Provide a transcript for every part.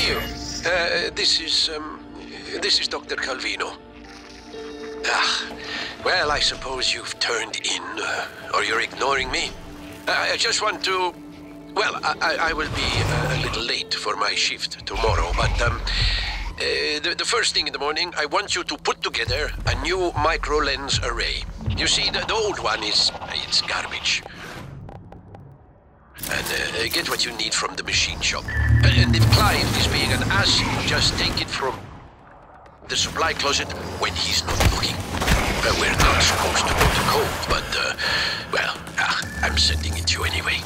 Mio, uh, this is, um, this is Dr. Calvino. Ah, well, I suppose you've turned in, uh, or you're ignoring me. I, just want to... Well, I, I, I will be uh, a little late for my shift tomorrow, but, um, uh, the, the first thing in the morning, I want you to put together a new micro lens array. You see, the, the old one is... it's garbage. And uh, get what you need from the machine shop. And, if Clive is being an ass, just take it from the supply closet when he's not looking. Uh, we're not supposed to go to cold, but, uh, well, uh, I'm sending it to you anyway.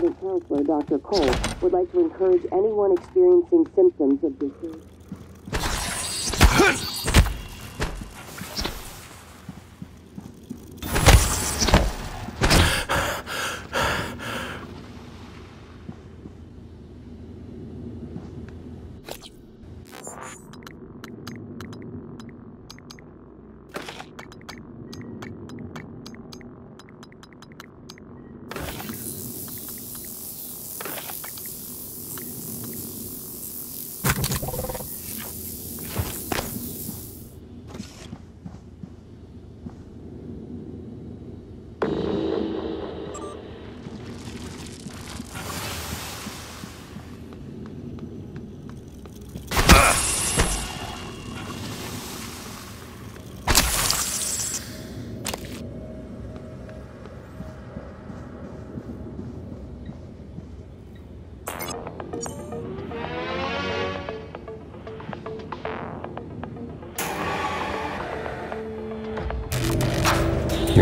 Counselor, Dr. Cole, would like to encourage anyone experiencing symptoms of disease.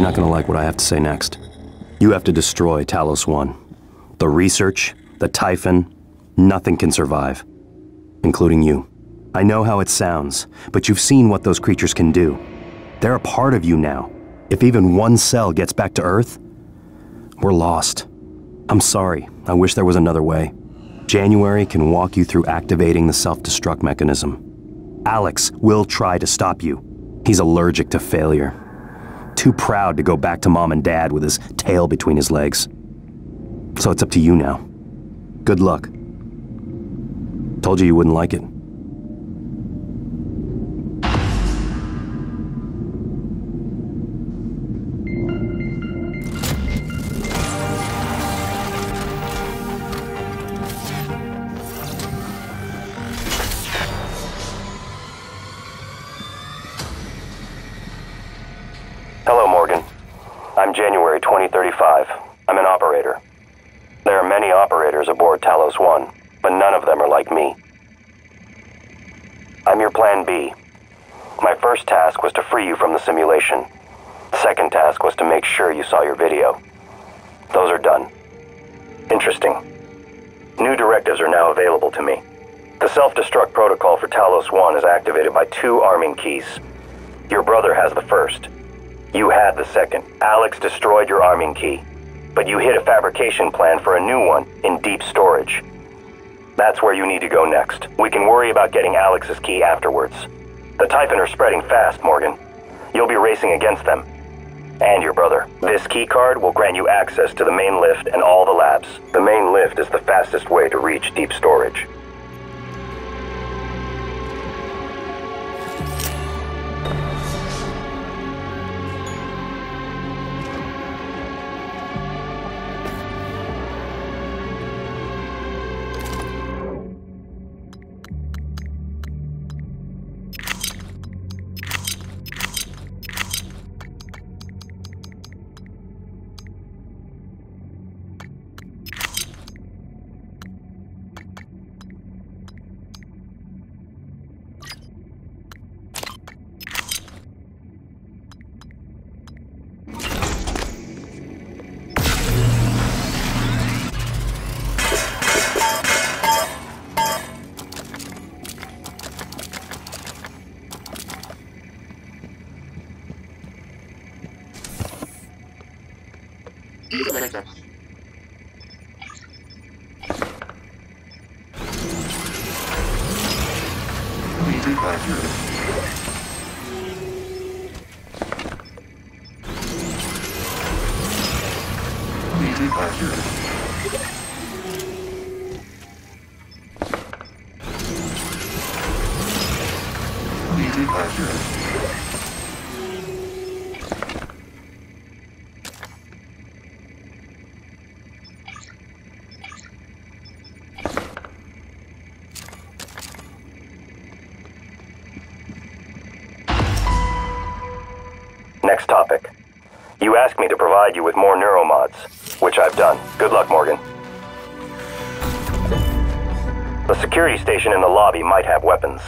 You're not gonna like what I have to say next. You have to destroy Talos 1. The research, the Typhon, nothing can survive. Including you. I know how it sounds, but you've seen what those creatures can do. They're a part of you now. If even one cell gets back to Earth, we're lost. I'm sorry. I wish there was another way. January can walk you through activating the self-destruct mechanism. Alex will try to stop you. He's allergic to failure too proud to go back to mom and dad with his tail between his legs. So it's up to you now. Good luck. Told you you wouldn't like it. New directives are now available to me. The self-destruct protocol for Talos 1 is activated by two arming keys. Your brother has the first. You had the second. Alex destroyed your arming key. But you hit a fabrication plan for a new one in deep storage. That's where you need to go next. We can worry about getting Alex's key afterwards. The Typhon are spreading fast, Morgan. You'll be racing against them. And your brother. This key card will grant you access to the main lift and all the labs. The main lift is the fastest way to reach deep storage. Next topic. You asked me to provide you with more neuromods, which I've done. Good luck, Morgan. The security station in the lobby might have weapons.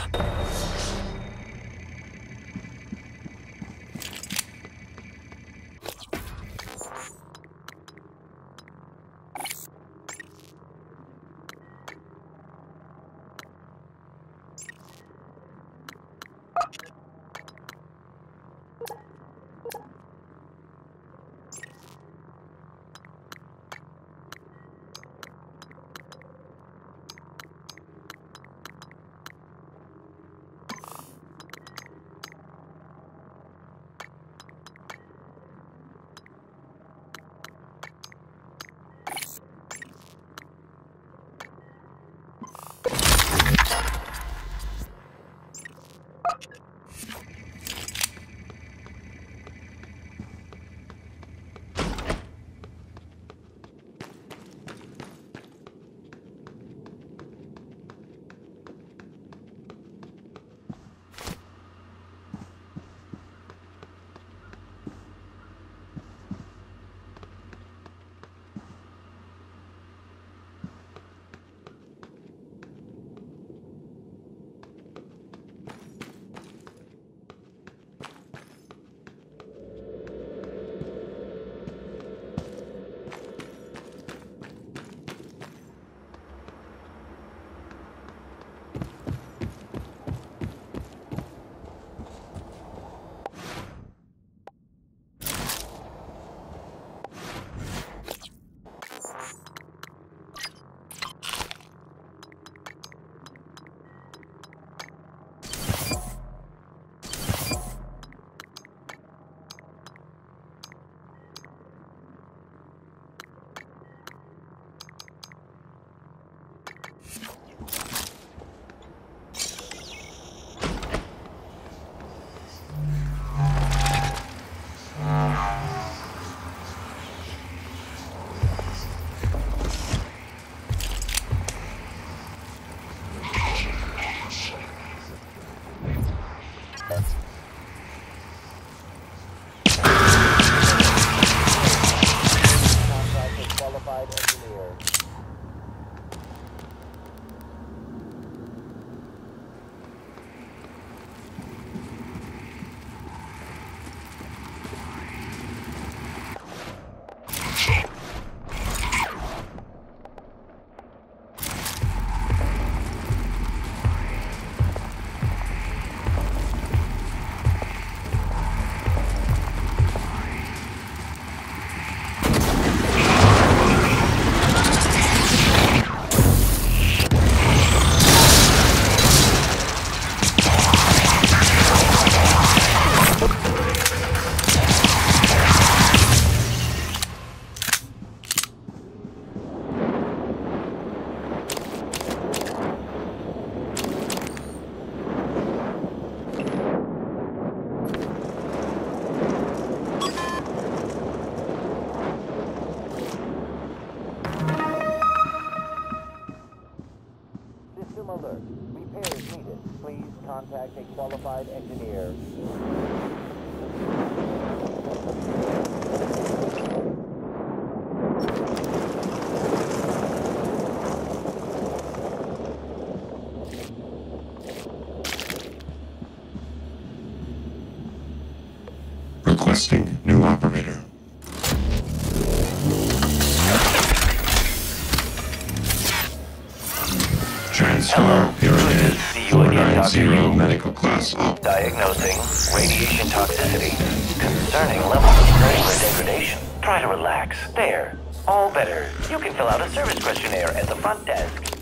Transfer pyramid See you again, Dr. 490 medical class op. Diagnosing radiation toxicity. Concerning levels of cellular degradation. Try to relax. There. All better. You can fill out a service questionnaire at the front desk.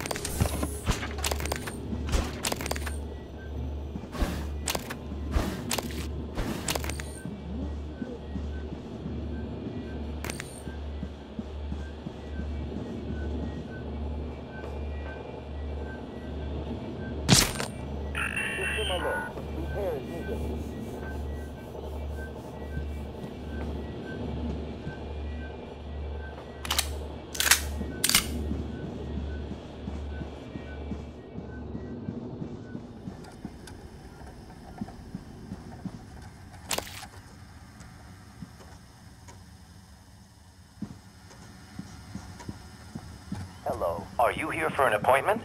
Hello. Are you here for an appointment?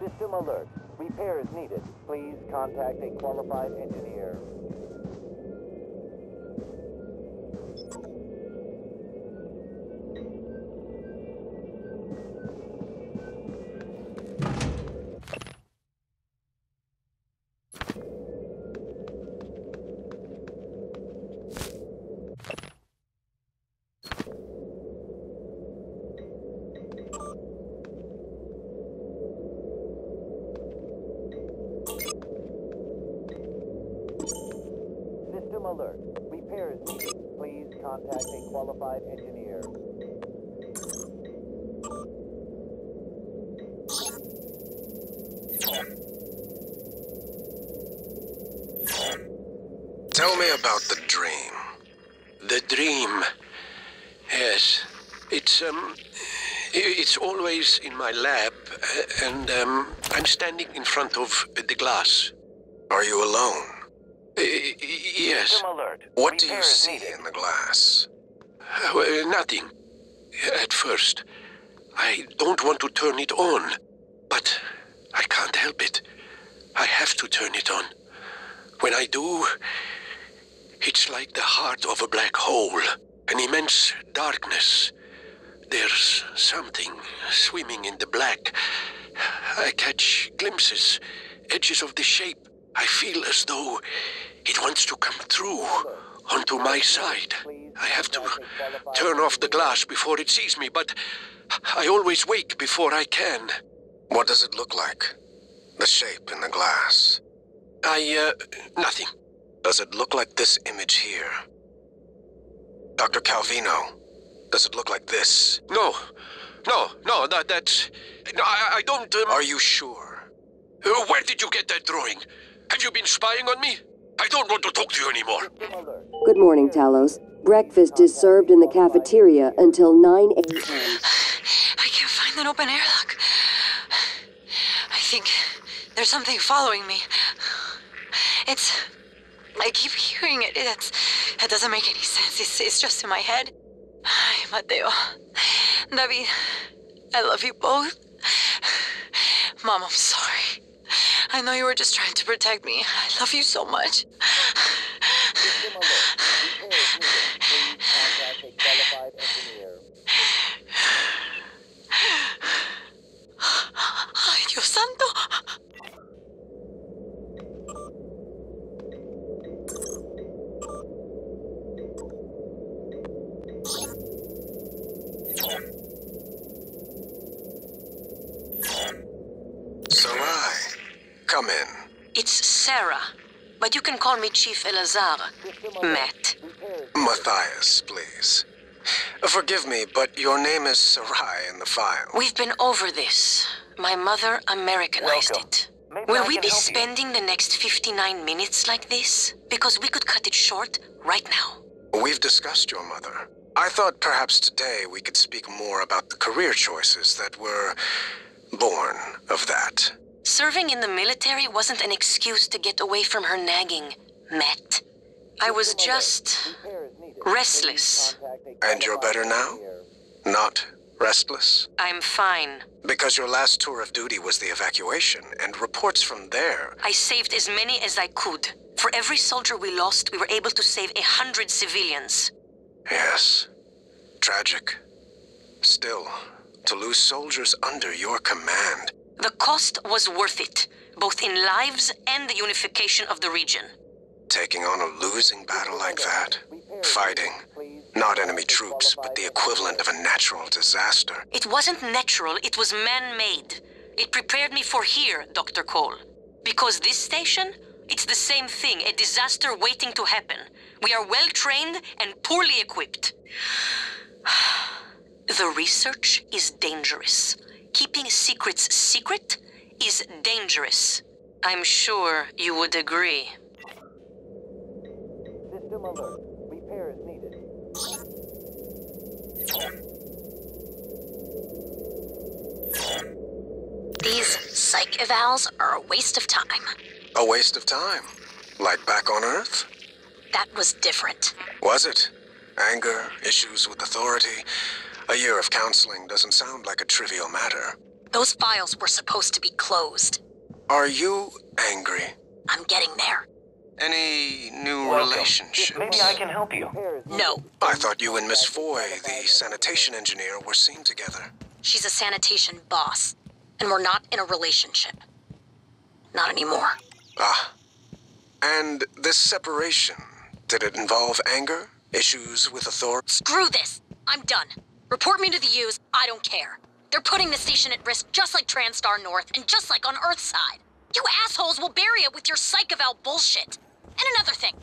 System alert. Repair is needed. Please contact a qualified engineer. Tell me about the dream. The dream. Yes. It's, um. It's always in my lab, uh, and, um. I'm standing in front of the glass. Are you alone? yes. System alert. What do you see needed. in the glass? Uh, well, nothing. At first. I don't want to turn it on, but I can't help it. I have to turn it on. When I do, it's like the heart of a black hole, an immense darkness. There's something swimming in the black. I catch glimpses, edges of the shape. I feel as though it wants to come through onto my side. I have to turn off the glass before it sees me, but I always wake before I can. What does it look like? The shape in the glass. I, uh, nothing. Does it look like this image here? Dr. Calvino, does it look like this? No. No, no, that, that's. No, I, I don't. Um... Are you sure? Uh, where did you get that drawing? Have you been spying on me? I don't want to talk to you anymore. Good morning, Talos. Breakfast is served in the cafeteria until 9 a.m. I can't find an open airlock. I think there's something following me. It's. I keep hearing it. It's, it doesn't make any sense. It's, it's just in my head. Ay, Mateo. David. I love you both. Mom, I'm sorry. I know you were just trying to protect me. I love you so much. System alert. Repairs needed. Please contact a qualified engineer. Ay, Dios santo. Sarai, come in. It's Sarah, but you can call me Chief Elazar. Matt. Matthias, please. Forgive me, but your name is Sarai in the file. We've been over this. My mother Americanized Welcome. it. Maybe Will I we be help you. spending the next 59 minutes like this? Because we could cut it short right now. We've discussed your mother. I thought perhaps today we could speak more about the career choices that were born of that. Serving in the military wasn't an excuse to get away from her nagging, Matt. I was just restless. And you're better now? Not restless? I'm fine. Because your last tour of duty was the evacuation, and reports from there. I saved as many as I could. For every soldier we lost, we were able to save a hundred civilians. Yes. Tragic. Still, to lose soldiers under your command. The cost was worth it, both in lives and the unification of the region. Taking on a losing battle like that. Fighting. Not enemy troops, but the equivalent of a natural disaster. It wasn't natural, it was man made. It prepared me for here, Dr. Cole. Because this station, it's the same thing a disaster waiting to happen. We are well trained and poorly equipped. The research is dangerous. Keeping secrets secret is dangerous. I'm sure you would agree. System alert. Repairs needed. These psych evals are a waste of time. A waste of time. Like back on Earth? That was different. Was it? Anger, issues with authority. A year of counseling doesn't sound like a trivial matter. Those files were supposed to be closed. Are you angry? I'm getting there. Any new Welcome. relationships? Maybe I can help you. No, I thought you and Miss Foy, the sanitation engineer, were seen together. she's a sanitation boss, and we're not in a relationship. Not anymore. Ah. And this separation, did it involve anger? Issues with authority? Screw this! I'm done. Report me to the Yus, I don't care. They're putting the station at risk just like TranStar North and just like on Earthside. You assholes will bury it with your psych eval bullshit. And another thing.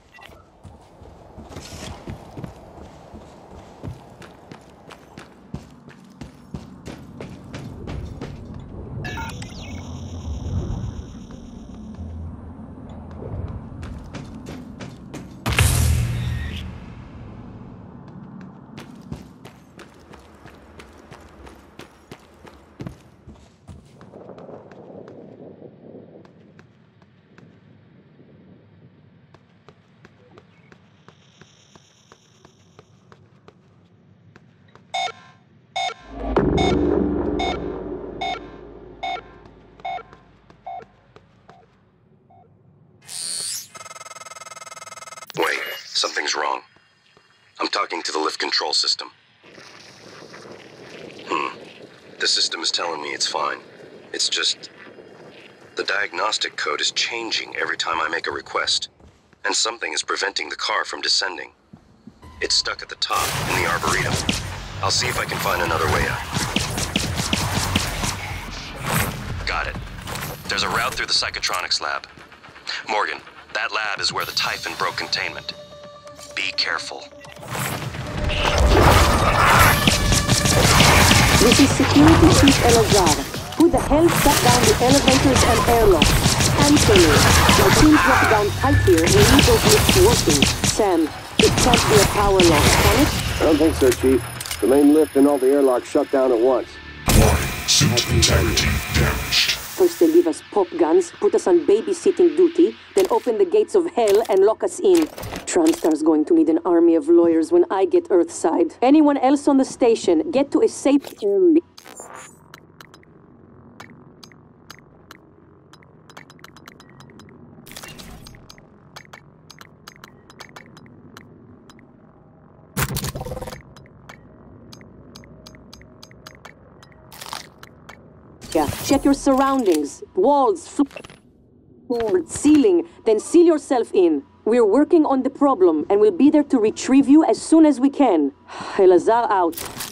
Something's wrong. I'm talking to the lift control system. Hmm. The system is telling me it's fine. It's just. The diagnostic code is changing every time I make a request. And something is preventing the car from descending. It's stuck at the top in the arboretum. I'll see if I can find another way up. Got it. There's a route through the psychotronics lab. Morgan, that lab is where the Typhon broke containment. Be careful. This is Security Chief Elazar. Who the hell shut down the elevators and airlocks? Anthony, my team dropped down tight here and need those lifts working. Sam, it can't be a power loss, can it? I don't think so, Chief. The main lift and all the airlocks shut down at once. Warning, suit integrity damaged. First they give us pop guns, put us on babysitting duty, then open the gates of hell and lock us in. TranStar's going to need an army of lawyers when I get Earthside. Anyone else on the station, get to a safe area. Check your surroundings. Walls, floor, ceiling, then seal yourself in. We're working on the problem and we'll be there to retrieve you as soon as we can. Elazar out.